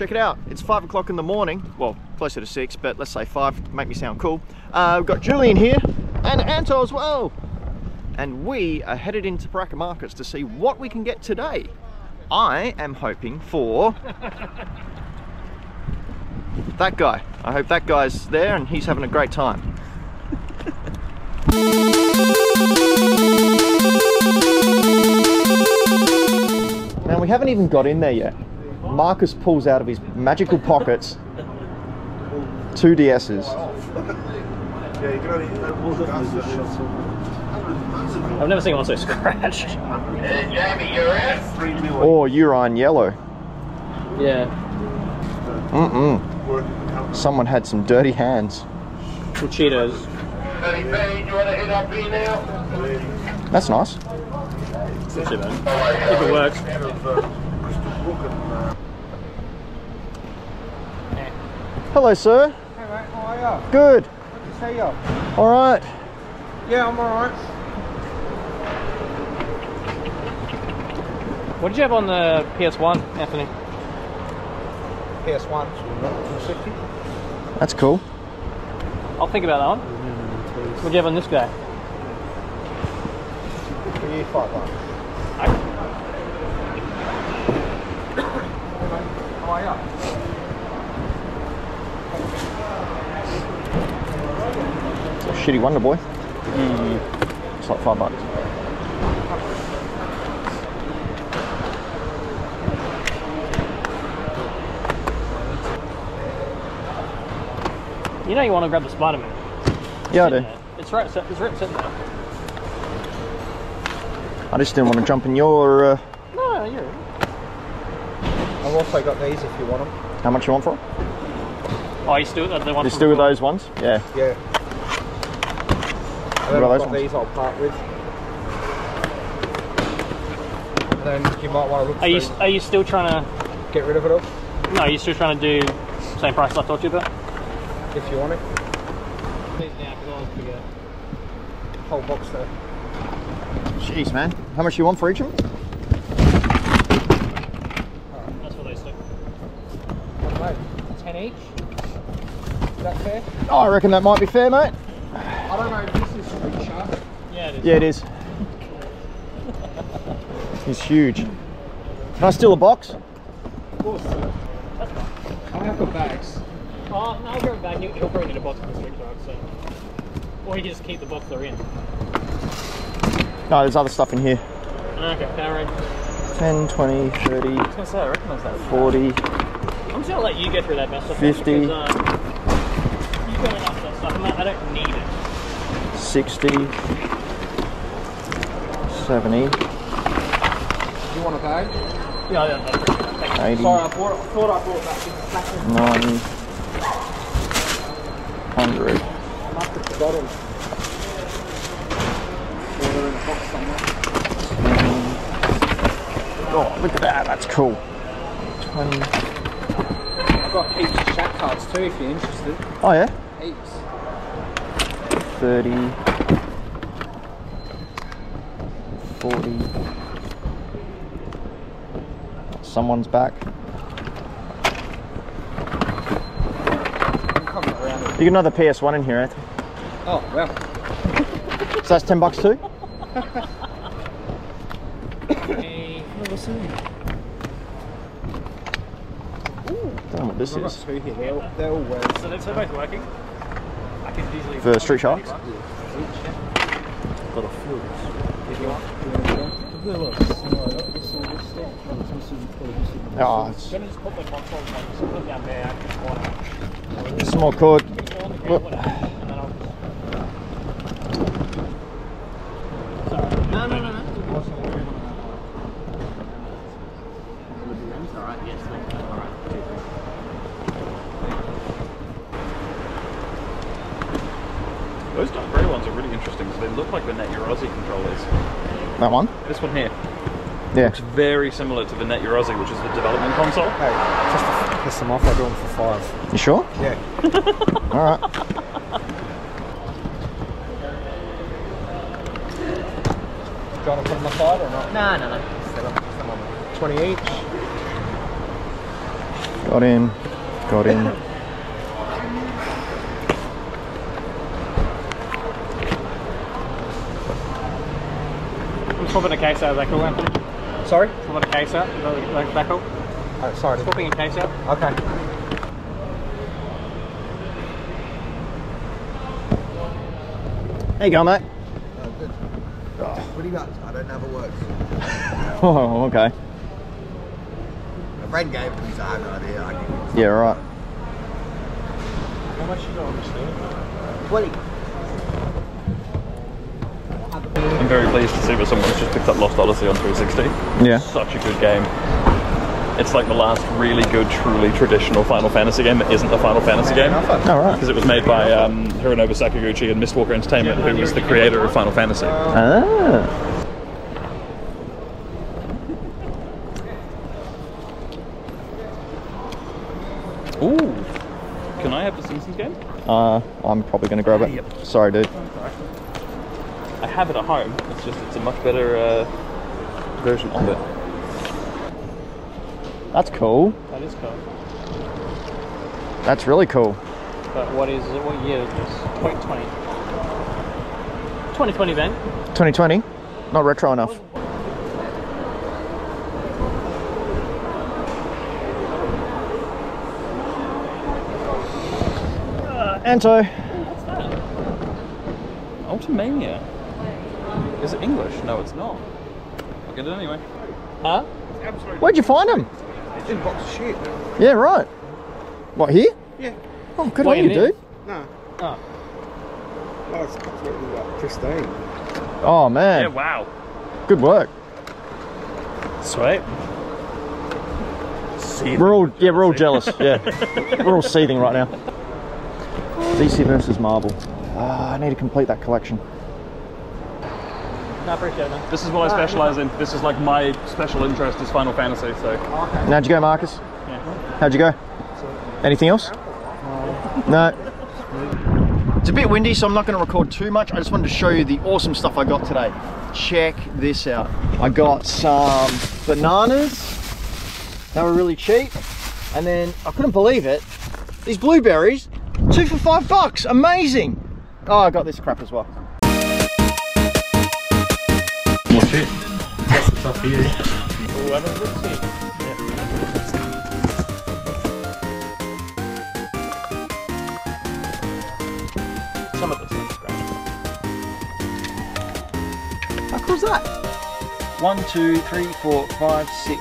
check it out. It's five o'clock in the morning. Well, closer to six, but let's say five make me sound cool. Uh, we've got Julien here and Anto as well. And we are headed into Paraka Markets to see what we can get today. I am hoping for that guy. I hope that guy's there and he's having a great time. Now we haven't even got in there yet. Marcus pulls out of his magical pockets two DS's. I've never seen one so scratched. Or urine yellow. Yeah. Mm-mm. Someone had some dirty hands. Some Cheetos. That's nice. Not too bad. If it works. Hello, sir. Hey mate, how are you? Good. Good to see you. All right. Yeah, I'm alright. What did you have on the PS1, Anthony? PS1, 260. That's cool. I'll think about that one. Mm, what did you have on this guy? For you, five bucks. How are you? It's a shitty Wonder Boy. It's like five bucks. You know you want to grab the Spider-Man. Yeah, I do. there. It's right, it's right sitting there. I just didn't want to jump in your. Uh, No, you're. I've also got these if you want them. how much you want for them? Oh, you still the one. You from still with those ones? Yeah. Yeah. And then about I've got these I'll part with. And then you might want to look Are you are you still trying to? get rid of it all No, you're still trying to do same price I talked to you about? if you want it. These now, because I always forget. Whole box there. Jeez, man. How much do you want for each of them? That's what they stick. Mate, 10 each. Is that fair? Oh, I reckon that might be fair, mate. I don't know if this is Street Shark. Yeah, it is. Yeah, it is. He's huge. Can I steal a box? Of course. I have got bags. Oh, no, I'll bring it back. He'll he'll bring in a box from the street shark, so. Or he can just keep the box they're in. No, there's other stuff in here. Okay, can I 10, 20, 30, I was gonna say, I recognise that. 40. I'm just gonna let you go through that mess. stuff 50. Because, um, you've got enough of that stuff. I'm I don't need it. 60, 70, You want a bag? Yeah, yeah, that's great. Thank you. 80, Sorry, I, bought, I thought I brought that in 90, 100. I must have forgotten. Or in a box somewhere. Oh, look at that. That's cool. 20. I've got heaps of chat cards too if you're interested. Oh, yeah? Heaps. 30, 40. Someone's back. I'm coming around. You got another PS1 in here, Anthony. Oh, well. So that's 10 bucks too? Hey, Don't know what this I've got is. two here. They're, all- they're all well. So they're they're both working. For Street Sharks? Got a few. Oh, it's Then just put the console like, just put it down there in the corner. some more cord. Keep it on the Whoop. ground, whatever. And then I'll just. Sorry. No, no, no, no. Alright, yes, thank you. Alright. Those dark grey ones are really interesting because they look like the Net Yaroze controllers. That one? This one here Yeah. looks very similar to the Net Yaroze which is the development console. Hey, just to piss them off, I do them for five. You sure? Yeah. All right. Do you want to put them aside or not? No, no, no. 20 each. Got in. Got in. swapping a case out of that cool, Anthony. Sorry? Swapping a case out, like back up. Oh, sorry. Swapping a case out. Okay. There you go, mate. Uh, good. Pretty much. I don't know how it works. Oh, okay. A friend gave it to me, so I have no idea. I Yeah, right. How much you got on the stand? 20. I'm very pleased to see that someone's just picked up Lost Odyssey on 360. Yeah. Such a good game. It's like the last really good, truly traditional Final Fantasy game that isn't a Final Fantasy game. All right. Because it was made by um, Hironobu Sakaguchi and Mistwalker Entertainment, who was the creator of Final Fantasy. Ah. Ooh. Can I have the Simpsons game? Uh, I'm probably going to grab it. Yep. Sorry, dude. I have it at home. It's just it's a much better uh, version of it. That's cool. That is cool. That's really cool. But what is it? What year is this? 2020. 2020, Ben. 2020. Not retro enough. Uh, Anto. Ultimania. Is it English? No, it's not. I'll get it anyway. Huh? Where'd you find him? In a box of shit. Yeah, right. What, here? Yeah. Oh, good What, on you, dude. No. Oh. No, it's absolutely like pristine. Oh, man. Yeah, wow. Good work. Sweet. We're all, yeah, we're all jealous. Yeah. we're all seething right now. DC versus Marvel. Ah, I need to complete that collection. No, I appreciate it, man. This is what I specialize in. This is like my special interest is Final Fantasy. So How'd you go, Marcus? How'd you go? Anything else? No. It's a bit windy, so I'm not going to record too much. I just wanted to show you the awesome stuff I got today. Check this out. I got some bananas. They were really cheap. And then, I couldn't believe it, these blueberries, two for five bucks. Amazing. Oh, I got this crap as well. Ooh, I don't really see. Some of this is. How cool is that? One, two, three, four, five, six,